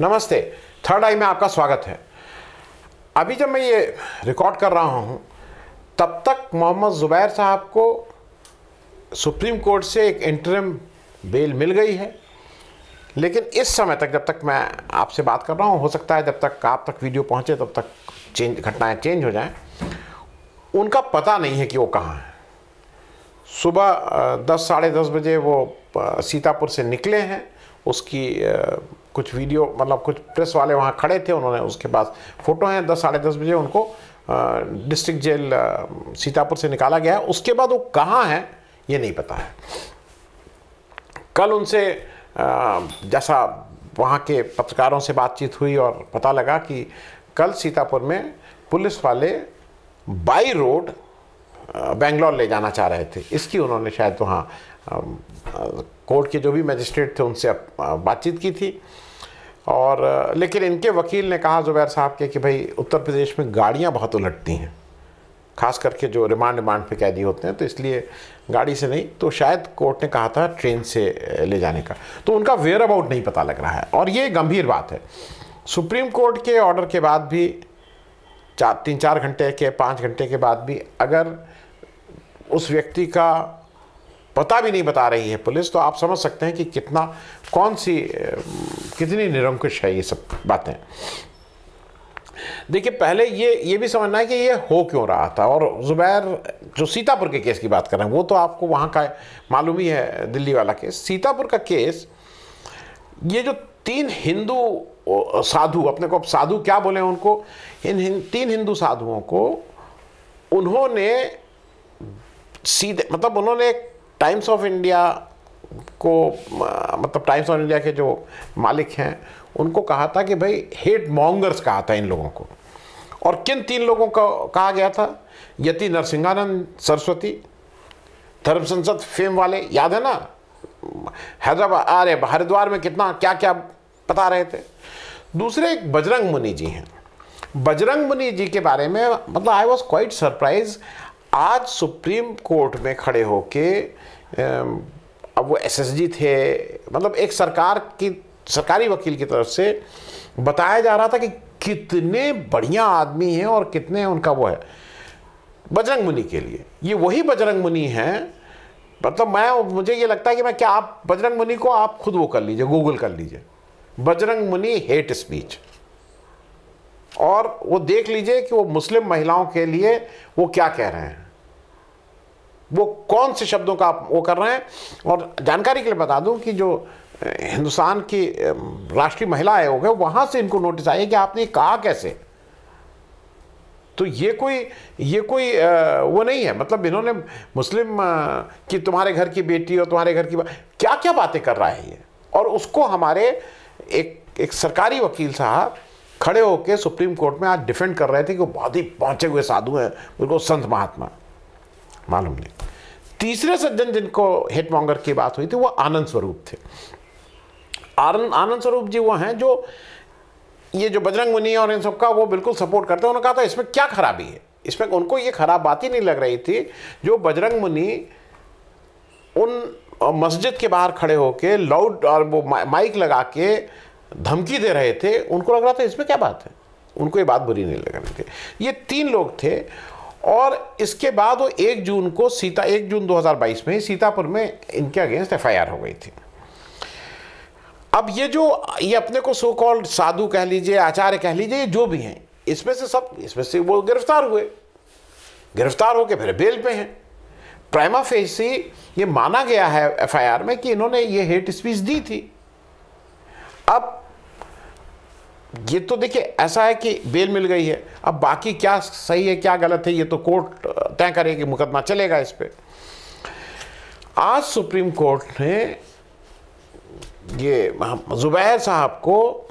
नमस्ते, थर्ड आई में आपका स्वागत है। अभी जब मैं ये रिकॉर्ड कर रहा हूँ, तब तक मोहम्मद ज़ुबैर साहब को सुप्रीम कोर्ट से एक इंटरम बेल मिल गई है। लेकिन इस समय तक जब तक मैं आपसे बात कर रहा हूँ, हो सकता है जब तक आप तक वीडियो पहुँचे, तब तक चेंज घटनाएँ चेंज हो जाएँ। उनका पता नहीं है कि वो कहाँ है। सुबह दस, साढ़े दस बजे वो सीतापुर से निकले हैं। उसकी कुछ वीडियो मतलब कुछ प्रेस वाले वहाँ खड़े थे, उन्होंने उसके पास फ़ोटो हैं। दस, साढ़े दस बजे उनको डिस्ट्रिक्ट जेल सीतापुर से निकाला गया उसके बाद वो कहाँ हैं, ये नहीं पता है। कल उनसे जैसा वहाँ के पत्रकारों से बातचीत हुई और पता लगा कि कल सीतापुर में पुलिस वाले बाई रोड बेंगलोर ले जाना चाह रहे थे। इसकी उन्होंने शायद वहाँ कोर्ट के जो भी मजिस्ट्रेट थे, उनसे बातचीत की थी। और लेकिन इनके वकील ने कहा, जुबैर साहब के, कि भाई, उत्तर प्रदेश में गाड़ियाँ बहुत उलटती हैं। खास करके जो रिमांड रिमांड पे कैदी होते हैं तो इसलिए गाड़ी से नहीं तो शायद कोर्ट ने कहा था, ट्रेन से ले जाने का। तो उनका वेयर अबाउट नहीं पता लग रहा है। और ये गंभीर बात है। सुप्रीम कोर्ट के ऑर्डर के बाद भी, चार, तीन, चार घंटे के, पाँच घंटे के बाद भी, अगर उस व्यक्ति का पता भी नहीं बता रही है पुलिस तो आप समझ सकते हैं कि कितना कौन सी कितनी निरंकुश है ये सब बातें। देखिए पहले ये ये भी समझना है कि ये हो क्यों रहा था और जुबैर जो सीतापुर के केस की बात कर रहे हैं वो तो आपको वहाँ का मालूम ही है दिल्ली वाला केस। सीतापुर का केस ये जो तीन हिंदू साधु अपने को अब साधु क्या बोले उनको? इन, इन तीन हिंदू साधुओं को उन्होंने सीधे मतलब उन्होंने टाइम्स ऑफ़ इंडिया को मतलब टाइम्स ऑफ़ इंडिया के जो मालिक हैं, उनको कहा था कि भाई हेट मॉन्गर्स कहा था इन लोगों को। और किन तीन लोगों को कहा गया था? यति नरसिंहानंद सरस्वती, धर्म संसद फेम वाले, याद है ना? हैदराबाद, अरे, हरिद्वार में कितना क्या क्या बता रहे थे? दूसरे एक बजरंग मुनि जी हैं। बजरंग मुनि जी के बारे में मतलब आई वॉज़ क्वाइट सरप्राइज़ आज सुप्रीम कोर्ट में खड़े होके अब वो एसएसजी थे मतलब एक सरकार की, सरकारी वकील की तरफ़ से बताया जा रहा था कि कितने बढ़िया आदमी हैं और कितने उनका वो है, बजरंग मुनि के लिए। ये वही बजरंग मुनि हैं मतलब मैं, मुझे ये लगता है कि मैं, क्या आप बजरंग मुनि को आप खुद वो कर लीजिए, गूगल कर लीजिए। बजरंग मुनि हेट स्पीच। और वो देख लीजिए कि वो मुस्लिम महिलाओं के लिए वो क्या कह रहे हैं। वो कौन से शब्दों का वो कर रहे हैं? और जानकारी के लिए बता दूँ कि जो हिंदुस्तान की राष्ट्रीय महिला आयोग है, वहाँ से इनको नोटिस आई कि आपने कहा कैसे? तो ये कोई ये कोई वो नहीं है। मतलब इन्होंने मुस्लिम कि तुम्हारे घर की बेटी और तुम्हारे घर की क्या क्या बातें कर रहा है ये? और उसको हमारे एक एक सरकारी वकील साहब खड़े होकर सुप्रीम कोर्ट में आज डिफेंड कर रहे थे कि वो बहुत ही पहुँचे हुए साधु हैं बिल्कुल संत महात्मा। मालूम नहीं। तीसरे सज्जन जिनको हेट मॉन्गर की बात हुई थी, वो आनंद स्वरूप थे। आनंद स्वरूप जी वो हैं जो ये जो बजरंग मुनि और इन सबका वो बिल्कुल सपोर्ट करते हैं। उन्होंने कहा था, इसमें क्या खराबी है? इसमें उनको ये खराब बात ही नहीं लग रही थी जो बजरंग मुनि उन मस्जिद के बाहर खड़े होके लाउड और वो माइक लगा के धमकी दे रहे थे, उनको लग रहा था इसमें क्या बात है? उनको ये बात बुरी नहीं लग रही थी। ये तीन लोग थे और इसके बाद वो एक जून को सीता, एक जून 2022 में सीतापुर में इनके अगेंस्ट एफआईआर हो गई थी। अब ये जो, ये अपने को सो कॉल्ड साधु कह लीजिए, आचार्य कह लीजिए जो भी हैं, इसमें से सब, इसमें से वो गिरफ़्तार हुए। गिरफ़्तार होके फिर बेल पे हैं। प्राइमा फेसी ये माना गया है एफआईआर में कि इन्होंने ये हेट स्पीच दी थी। अब ये तो देखिए, ऐसा है कि बेल मिल गई है। अब बाकी क्या सही है, क्या गलत है, ये तो कोर्ट तय करेगी, मुकदमा चलेगा इस पर आज सुप्रीम कोर्ट ने ये जुबैर साहब को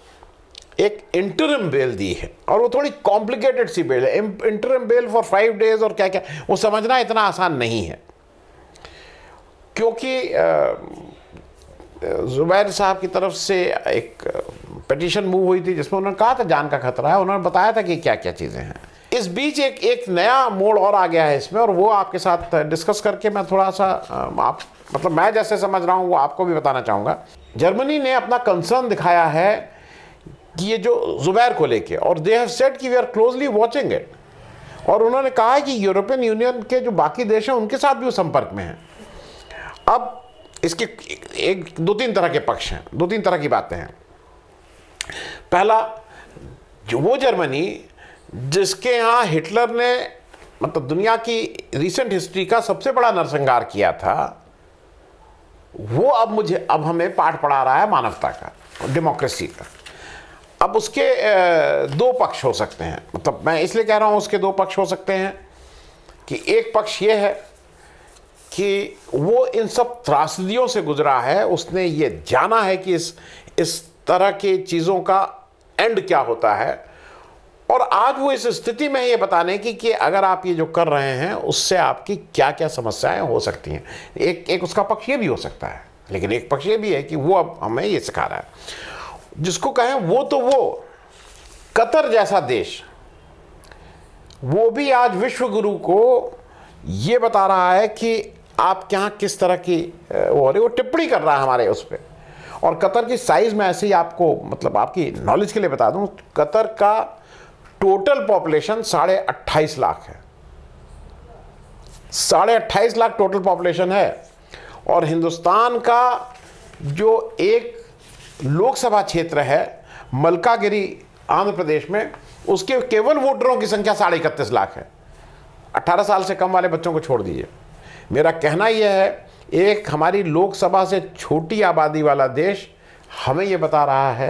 एक इंटरम बेल दी है, और वो थोड़ी कॉम्प्लिकेटेड सी बेल है। Interim bail for five days और क्या क्या वो समझना इतना आसान नहीं है। क्योंकि जुबैर साहब की तरफ़ से एक पिटीशन मूव हुई थी, जिसमें उन्होंने कहा था जान का खतरा है, उन्होंने बताया था कि क्या क्या चीज़ें हैं। इस बीच एक एक नया मोड़ और आ गया है इसमें, और वो आपके साथ डिस्कस करके मैं थोड़ा सा आप मतलब मैं जैसे समझ रहा हूँ, वो आपको भी बताना चाहूँगा। जर्मनी ने अपना कंसर्न दिखाया है कि ये जो जुबैर को लेके, और दे हैव सेड कि we are closely watching it और उन्होंने कहा है कि यूरोपियन यूनियन के जो बाकी देश हैं, उनके साथ भी वो संपर्क में हैं। अब इसके एक, दो तीन तरह के पक्ष हैं, दो तीन तरह की बातें हैं। पहला जो वो जर्मनी जिसके यहाँ हिटलर ने मतलब दुनिया की रिसेंट हिस्ट्री का सबसे बड़ा नरसंहार किया था, वो अब मुझे, अब हमें पाठ पढ़ा रहा है मानवता का डेमोक्रेसी का। अब उसके दो पक्ष हो सकते हैं। मतलब मैं इसलिए कह रहा हूँ, उसके दो पक्ष हो सकते हैं कि एक पक्ष ये है कि वो इन सब त्रासदियों से गुजरा है, उसने ये जाना है कि इस इस तरह की चीज़ों का एंड क्या होता है। और आज वो इस स्थिति में ये बताने की कि अगर आप ये जो कर रहे हैं, उससे आपकी क्या क्या समस्याएँ हो सकती हैं। एक एक उसका पक्ष ये भी हो सकता है, लेकिन एक पक्ष ये भी है कि वो अब हमें ये सिखा रहा है। जिसको कहें, वो तो वो, कतर जैसा देश, वो भी आज विश्व गुरु को ये बता रहा है कि आप यहाँ किस तरह की वो हो रही वो टिप्पणी कर रहा है हमारे उस पर और कतर की साइज़ में ऐसे ही आपको मतलब आपकी नॉलेज के लिए बता दूँ, कतर का टोटल पॉपुलेशन साढ़े अट्ठाईस लाख है। साढ़े अट्ठाईस लाख टोटल पॉपुलेशन है। और हिंदुस्तान का जो एक लोकसभा क्षेत्र है, मलकागिरी, आंध्र प्रदेश में, उसके केवल वोटरों की संख्या साढ़े इकतीस लाख है। 18 साल से कम वाले बच्चों को छोड़ दीजिए। मेरा कहना यह है एक हमारी लोकसभा से छोटी आबादी वाला देश हमें यह बता रहा है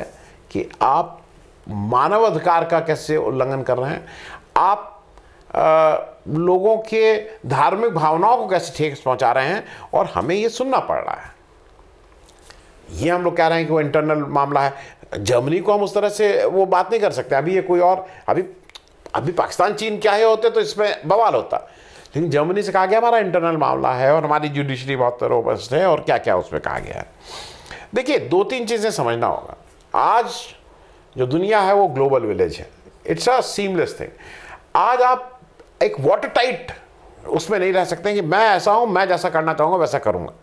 कि आप मानव अधिकार का कैसे उल्लंघन कर रहे हैं आप आ, लोगों के धार्मिक भावनाओं को कैसे ठेस पहुँचा रहे हैं और हमें ये सुनना पड़ रहा है। ये हम लोग कह रहे हैं कि वो इंटरनल मामला है। जर्मनी को हम उस तरह से वो बात नहीं कर सकते। अभी ये कोई और अभी अभी पाकिस्तान चीन क्या है होते तो इसमें बवाल होता। लेकिन जर्मनी से कहा गया, हमारा इंटरनल मामला है और हमारी जुडिशरी बहुत रोबस्ट है और क्या क्या उसमें कहा गया है? देखिए दो तीन चीज़ें समझना होगा। आज जो दुनिया है वो ग्लोबल विलेज है। इट्स अ सीमलेस थिंग आज आप एक वाटर टाइट उसमें नहीं रह सकते कि मैं ऐसा हूँ, मैं जैसा करना चाहूँगा, वैसा करूँगा।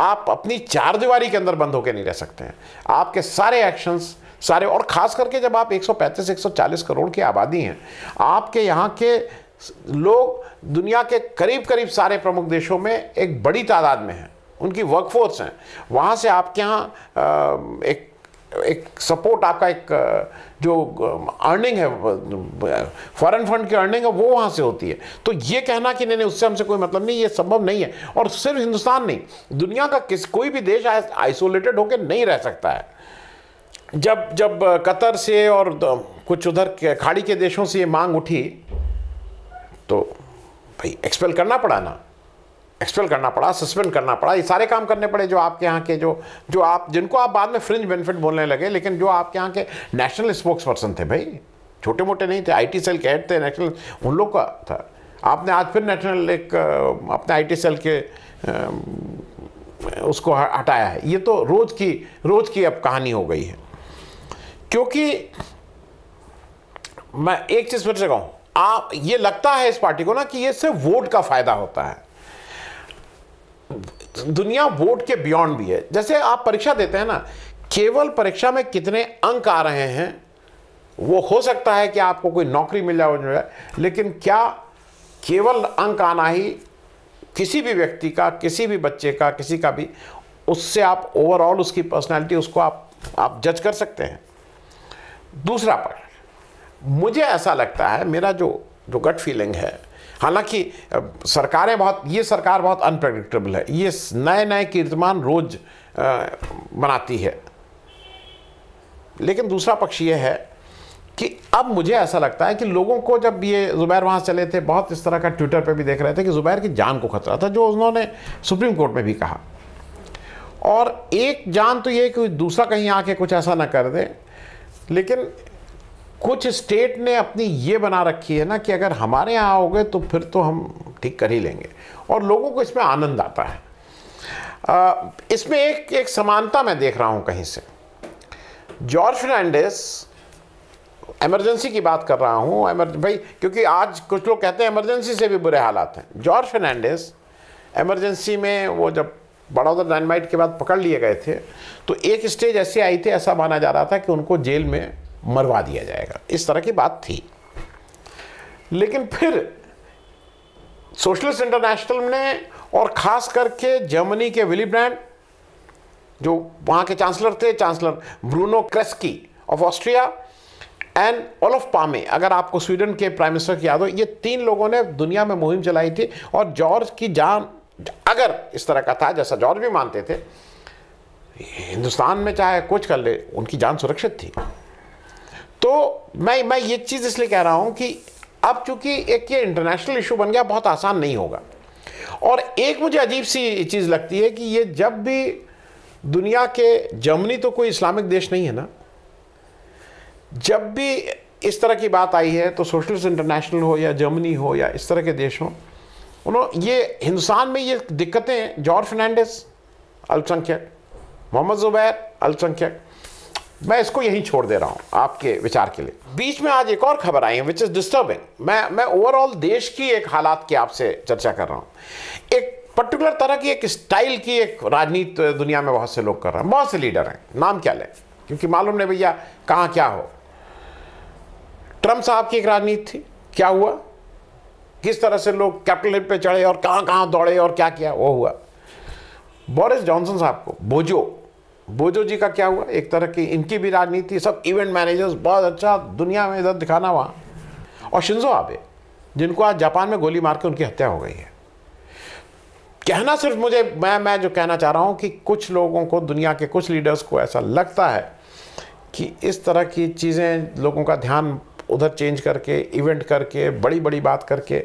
आप अपनी चार दीवारी के अंदर बंद होकर नहीं रह सकते हैं। आपके सारे एक्शंस सारे और ख़ास करके जब आप 135 140 करोड़ की आबादी हैं, आपके यहाँ के लोग दुनिया के करीब करीब सारे प्रमुख देशों में एक बड़ी तादाद में हैं। उनकी वर्कफोर्स हैं। वहाँ से आपके यहाँ एक एक सपोर्ट आपका एक जो अर्निंग है फॉरेन फंड की अर्निंग है, वो वहाँ से होती है। तो ये कहना कि नहीं नहीं, उससे हमसे कोई मतलब नहीं, ये संभव नहीं है। और सिर्फ़ हिंदुस्तान नहीं, दुनिया का किस, कोई भी देश आइसोलेटेड होकर नहीं रह सकता है। जब जब कतर से और कुछ उधर खाड़ी के देशों से ये मांग उठी तो भाई एक्सपेल करना पड़ा ना। एक्सपेल करना पड़ा सस्पेंड करना पड़ा। ये सारे काम करने पड़े जो आपके यहाँ के जो जो आप, जिनको आप बाद में फ्रिंज बेनिफिट बोलने लगे, लेकिन जो आपके यहाँ के नेशनल स्पोक्स पर्सन थे भाई। छोटे मोटे नहीं थे आईटी सेल के हेड थे नेशनल उन लोग का था। आपने आज फिर नेशनल एक, अपने आईटी सेल के उसको हटाया है। ये तो रोज़ की रोज़ की अब कहानी हो गई है। क्योंकि मैं एक चीज़ फिर से कहूँ आप, ये लगता है इस पार्टी को ना कि ये सिर्फ़ वोट का फ़ायदा होता है। दुनिया वोट के बियॉन्ड भी है। जैसे आप परीक्षा देते हैं ना, केवल परीक्षा में कितने अंक आ रहे हैं, वो हो सकता है कि आपको कोई नौकरी मिल जाए जाए लेकिन क्या केवल अंक आना ही किसी भी व्यक्ति का, किसी भी बच्चे का, किसी का भी, उससे आप ओवरऑल उसकी पर्सनालिटी उसको आप आप जज कर सकते हैं। दूसरा पॉइंट मुझे ऐसा लगता है, मेरा जो जो गट फीलिंग है, हालाँकि सरकारें बहुत, ये सरकार बहुत अनप्रडिक्टेबल है। ये नए नए कीर्तमान रोज बनाती है। लेकिन दूसरा पक्ष ये है कि अब मुझे ऐसा लगता है कि लोगों को जब ये ज़ुबैर वहाँ चले थे, बहुत इस तरह का ट्विटर पे भी देख रहे थे कि ज़ुबैर की जान को खतरा था, जो उन्होंने सुप्रीम कोर्ट में भी कहा। और एक जान तो ये कि दूसरा कहीं आके कुछ ऐसा ना कर दे, लेकिन कुछ स्टेट ने अपनी ये बना रखी है ना कि अगर हमारे यहाँ आओगे तो फिर तो हम ठीक कर ही लेंगे। और लोगों को इसमें आनंद आता है। आ, इसमें एक एक समानता मैं देख रहा हूँ कहीं से। जॉर्ज फर्नांडिस इमरजेंसी की बात कर रहा हूँ। एमर भाई क्योंकि आज कुछ लोग कहते हैं इमरजेंसी से भी बुरे हालात हैं। जॉर्ज फर्नांडिस इमरजेंसी में वो जब बड़ौदा डायनामाइट के बाद पकड़ लिए गए थे तो एक स्टेज ऐसे आई थी ऐसा माना जा रहा था कि उनको जेल में मरवा दिया जाएगा। इस तरह की बात थी। लेकिन फिर सोशलिस्ट इंटरनेशनल ने और ख़ास करके जर्मनी के विली ब्रांड, जो वहाँ के चांसलर थे, chancellor Bruno Kreisky of Austria and of Palme अगर आपको स्वीडन के प्राइम मिनिस्टर की याद हो, ये तीन लोगों ने दुनिया में मुहिम चलाई थी और जॉर्ज की जान, अगर इस तरह का था, जैसा जॉर्ज भी मानते थे हिंदुस्तान में चाहे कुछ कर ले, उनकी जान सुरक्षित थी। तो मैं मैं ये चीज़ इसलिए कह रहा हूँ कि अब चूँकि एक ये इंटरनेशनल इशू बन गया, बहुत आसान नहीं होगा। और एक मुझे अजीब सी चीज़ लगती है कि ये जब भी दुनिया के, जर्मनी तो कोई इस्लामिक देश नहीं है ना? जब भी इस तरह की बात आई है तो सोशलिस्ट इंटरनेशनल हो या जर्मनी हो या इस तरह के देश हो उन्होंने ये हिंदुस्तान में ये दिक्कतें जॉर्ज फर्नांडिस, अल्पसंख्यक। मोहम्मद ज़ुबैर, अल्पसंख्यक। मैं इसको यहीं छोड़ दे रहा हूँ, आपके विचार के लिए। बीच में आज एक और खबर आई है विच इज़ डिस्टर्बिंग मैं मैं ओवरऑल देश की एक हालात की आपसे चर्चा कर रहा हूँ। एक पर्टिकुलर तरह की एक स्टाइल की एक राजनीति दुनिया में बहुत से लोग कर रहे हैं, बहुत से लीडर हैं। नाम क्या लें? क्योंकि मालूम नहीं भैया, कहाँ क्या हो। ट्रंप साहब की एक राजनीति थी, क्या हुआ? किस तरह से लोग कैपिटल पे चढ़े और कहाँ कहाँ दौड़े और क्या किया, वो हुआ। बोरिस जॉनसन साहब को, बोजो बोजो जी का क्या हुआ? एक तरह की इनकी भी राजनीति, सब इवेंट मैनेजर्स बहुत अच्छा दुनिया में इधर दिखाना वहाँ और शिंजो आबे, जिनको आज जापान में गोली मार के उनकी हत्या हो गई है। कहना सिर्फ़ मुझे, मैं मैं जो कहना चाह रहा हूँ कि कुछ लोगों को, दुनिया के कुछ लीडर्स को ऐसा लगता है कि इस तरह की चीज़ें लोगों का ध्यान उधर चेंज करके इवेंट करके बड़ी बड़ी बात करके,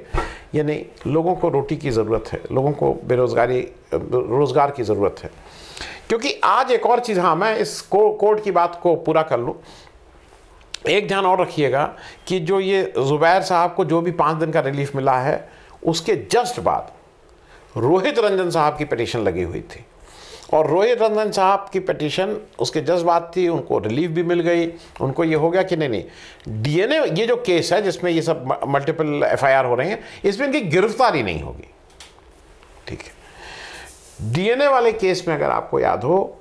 यानी लोगों को रोटी की ज़रूरत है, लोगों को बेरोज़गारी, रोज़गार की ज़रूरत है। क्योंकि आज एक और चीज़ हाँ मैं इस को, कोर्ट की बात को पूरा कर लूँ। एक ध्यान और रखिएगा कि जो ये ज़ुबैर साहब को जो भी पाँच दिन का रिलीफ मिला है उसके जस्ट बाद रोहित रंजन साहब की पटिशन लगी हुई थी। और रोहित रंजन साहब की पटिशन उसके जज बात थी उनको रिलीफ भी मिल गई। उनको ये हो गया कि नहीं नहीं डीएनए ये जो केस है जिसमें ये सब मल्टीपल एफआईआर हो रहे हैं इसमें इनकी गिरफ्तारी नहीं होगी। डीएनए वाले केस में अगर आपको याद हो,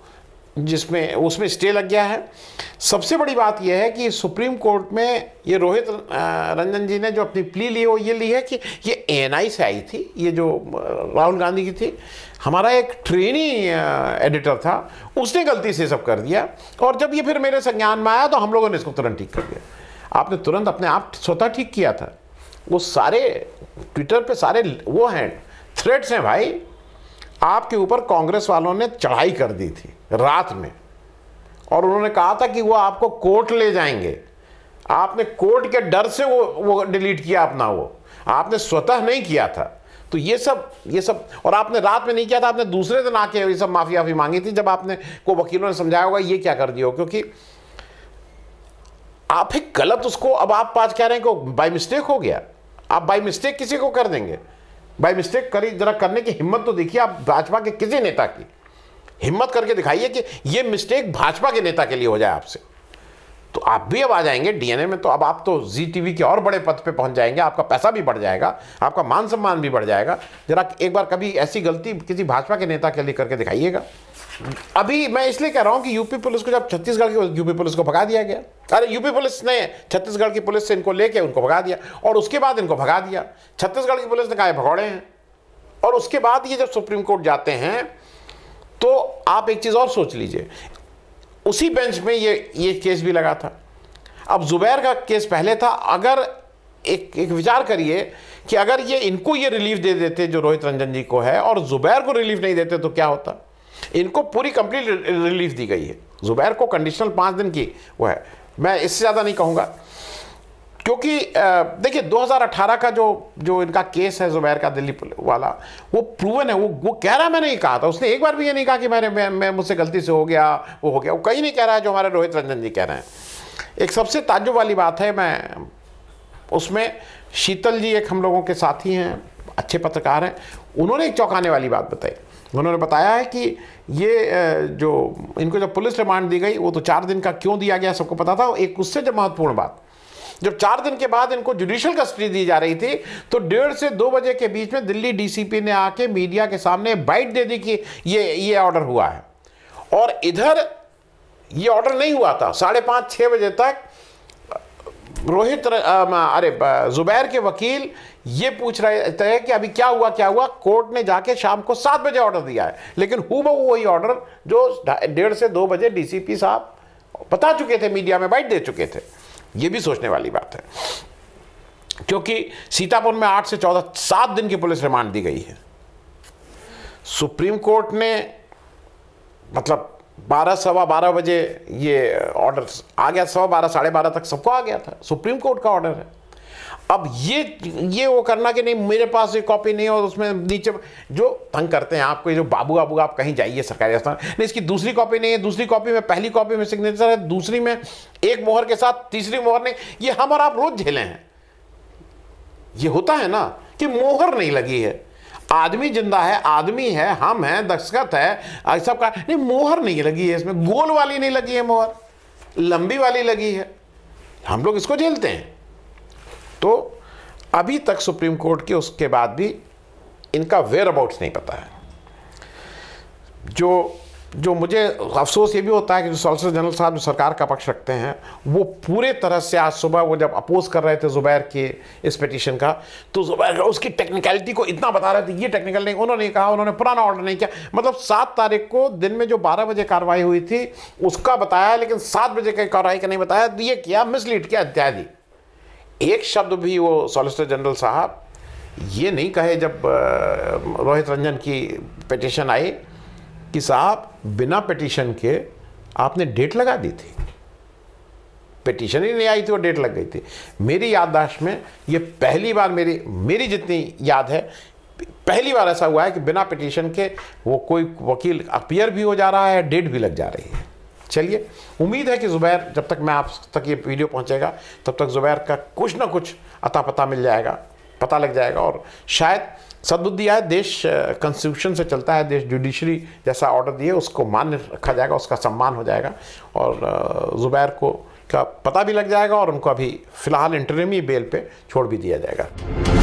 जिसमें, उसमें स्टे लग गया है। सबसे बड़ी बात यह है कि सुप्रीम कोर्ट में ये रोहित रंजन जी ने जो अपनी प्ली ली वो ये ली है कि ये एएनआई से आई थी, ये जो राहुल गांधी की थी। हमारा एक ट्रेनी एडिटर था, उसने गलती से सब कर दिया। और जब ये फिर मेरे संज्ञान में आया तो हम लोगों ने इसको तुरंत ठीक कर दिया। आपने तुरंत अपने आप स्वतः ठीक किया था। वो सारे ट्विटर पे सारे वो हैं थ्रेड्स हैं भाई। आपके ऊपर कांग्रेस वालों ने चढ़ाई कर दी थी रात में। और उन्होंने कहा था कि वो आपको कोर्ट ले जाएँगे। आपने कोर्ट के डर से वो वो डिलीट किया अपना वो। आपने स्वतः नहीं किया था। तो ये सब ये सब, और आपने रात में नहीं किया था, आपने दूसरे दिन आके ये सब माफ़ी वाफी मांगी थी, जब आपने, को वकीलों ने समझाया होगा ये क्या कर दिया हो? क्योंकि आप एक गलत उसको, अब आप पाँच कह रहे हैं कि बाई मिस्टेक हो गया। आप बाई मिस्टेक किसी को कर देंगे। बाई मिस्टेक करी, जरा करने की हिम्मत तो देखिए आप भाजपा के किसी नेता की। हिम्मत करके दिखाइए कि ये मिस्टेक भाजपा के नेता के लिए हो जाए आपसे। तो आप भी अब आ जाएँगे डीएनए में तो अब आप तो जी टीवी के और बड़े पद पे पहुँच जाएँगे, आपका पैसा भी बढ़ जाएगा, आपका मान सम्मान भी बढ़ जाएगा। जरा एक बार कभी ऐसी गलती किसी भाजपा के नेता के लिए करके दिखाइएगा। अभी मैं इसलिए कह रहा हूँ कि यूपी पुलिस को जब छत्तीसगढ़ की यूपी पुलिस को भगा दिया गया, अरे यूपी पुलिस ने छत्तीसगढ़ की पुलिस से इनको लेके उनको भगा दिया, और उसके बाद इनको भगा दिया। छत्तीसगढ़ की पुलिस ने कहा भगौड़े हैं। और उसके बाद ये जब सुप्रीम कोर्ट जाते हैं तो आप एक चीज़ और सोच लीजिए उसी बेंच में ये ये केस भी लगा था। अब जुबैर का केस पहले था। अगर एक एक विचार करिए कि अगर ये, इनको ये रिलीफ दे देते जो रोहित रंजन जी को है, और जुबैर को रिलीफ नहीं देते तो क्या होता? इनको पूरी कंप्लीट रिलीफ दी गई है। जुबैर को कंडीशनल पाँच दिन की वो है। मैं इससे ज़्यादा नहीं कहूँगा। क्योंकि देखिए 2018 का जो जो इनका केस है जुबैर का दिल्ली वाला वो प्रूवन है वो वो कह रहा मैंने ये कहा था। उसने एक बार भी ये नहीं कहा कि मैंने मैं, मैं मुझसे गलती से हो गया वो हो गया। वो कहीं नहीं कह रहा है जो हमारे रोहित रंजन जी कह रहे हैं। एक सबसे ताजुब वाली बात है मैं उसमें शीतल जी एक हम लोगों के साथी हैं अच्छे पत्रकार हैं। उन्होंने एक चौंकाने वाली बात बताई। उन्होंने बताया है कि ये जो इनको जब पुलिस रिमांड दी गई वो तो चार दिन का क्यों दिया गया सबको पता था। एक उससे जब महत्वपूर्ण बात जब चार दिन के बाद इनको जुडिशियल कस्टडी दी जा रही थी तो डेढ़ से दो बजे के बीच में दिल्ली डीसीपी ने आके मीडिया के सामने बाइट दे दी कि ये ये ऑर्डर हुआ है। और इधर ये ऑर्डर नहीं हुआ था। साढ़े पाँच छः बजे तक, रोहित अरे जुबैर के वकील ये पूछ रहे थे कि अभी क्या हुआ क्या हुआ? कोर्ट ने जाके शाम को सात बजे ऑर्डर दिया है। लेकिन हु वही ऑर्डर जो डेढ़ से दो बजे डीसीपी साहब बता चुके थे मीडिया में बाइट दे चुके थे। ये भी सोचने वाली बात है। क्योंकि सीतापुर में आठ से चौदह, सात दिन की पुलिस रिमांड दी गई है। सुप्रीम कोर्ट ने मतलब बारह, सवा बारह बजे ये ऑर्डर, आ गया, सवा बारह, साढ़े बारह तक सबको आ गया था। सुप्रीम कोर्ट का ऑर्डर है। अब ये ये वो करना कि नहीं, मेरे पास ये कॉपी नहीं और उसमें नीचे जो तंग करते हैं आपको जो बाबू बाबू आप कहीं जाइए सरकारी स्थान नहीं, इसकी दूसरी कॉपी नहीं है, दूसरी कॉपी में पहली कॉपी में सिग्नेचर है, दूसरी में एक मोहर के साथ तीसरी मोहर नहीं। ये हम और आप रोज झेले हैं। ये होता है ना कि मोहर नहीं लगी है। आदमी ज़िंदा है, आदमी है, हम हैं, दस्तखत है सब का नहीं, मोहर नहीं लगी है इसमें। गोल वाली नहीं लगी है मोहर। लंबी वाली लगी है। हम लोग इसको झेलते हैं। तो अभी तक सुप्रीम कोर्ट के उसके बाद भी इनका वेयर अबाउट्स नहीं पता है। जो जो मुझे अफसोस ये भी होता है कि जो सॉलिसिटर जनरल साहब जो सरकार का पक्ष रखते हैं, वो पूरे तरह से आज सुबह वो जब अपोज कर रहे थे जुबैर के इस पिटीशन का तो जुबैर उसकी टेक्निकलिटी को इतना बता रहे थे, ये टेक्निकल नहीं, उन्होंने कहा, उन्होंने पुराना ऑर्डर नहीं किया। मतलब सात तारीख को दिन में जो बारह बजे कार्रवाई हुई थी, उसका बताया, लेकिन सात बजे की कार्रवाई का नहीं बताया तो ये किया मिसलीड किया इत्यादि एक शब्द भी वो सॉलिसिटर जनरल साहब ये नहीं कहे जब रोहित रंजन की पिटिशन आई कि साहब, बिना पिटीशन के आपने डेट लगा दी थी। पिटीशन ही नहीं आई थी और डेट लग गई थी। मेरी याददाश्त में ये पहली बार मेरी मेरी जितनी याद है, पहली बार ऐसा हुआ है कि बिना पिटीशन के वो कोई वकील अपियर भी हो जा रहा है डेट भी लग जा रही है। चलिए, उम्मीद है कि ज़ुबैर जब तक मैं आप तक ये वीडियो पहुंचेगा, तब तक ज़ुबैर का कुछ ना कुछ अता पता मिल जाएगा, पता लग जाएगा और शायद सदबुद्धि आए, देश कॉन्स्टिट्यूशन से चलता है, देश जुडिशरी जैसा ऑर्डर दिए, उसको मान्य रखा जाएगा, उसका सम्मान हो जाएगा और ज़ुबैर को का पता भी लग जाएगा और उनको अभी फ़िलहाल इंटरमी बेल पे छोड़ भी दिया जाएगा।